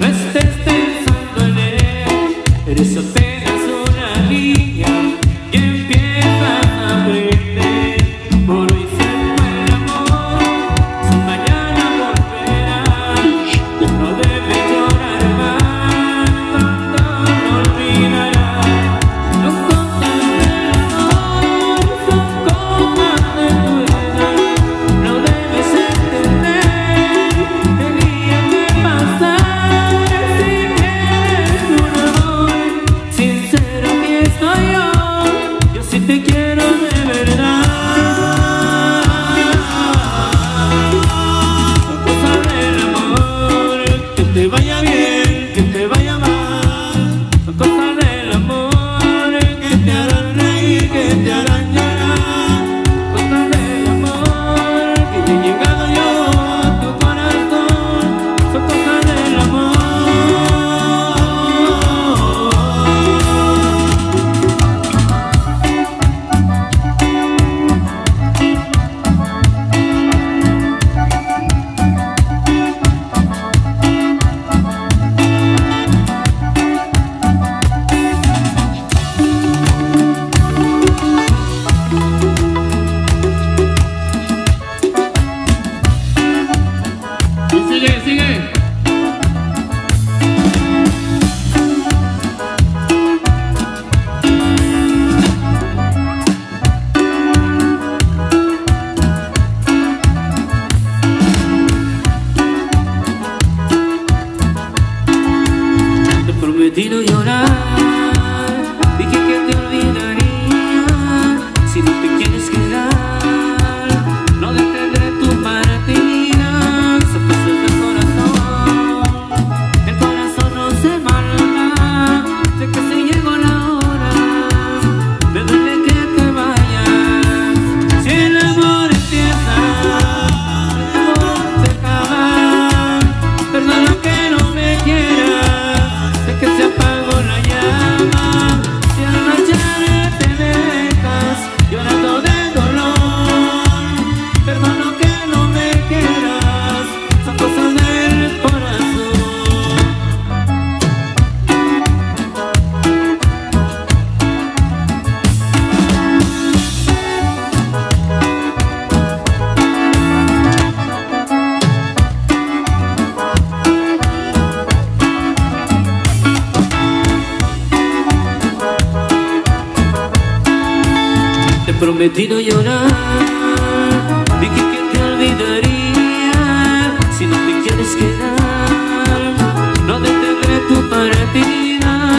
este sigue, sigue. Prometido llorar. Dije que te olvidaría. Si no te quieres quedar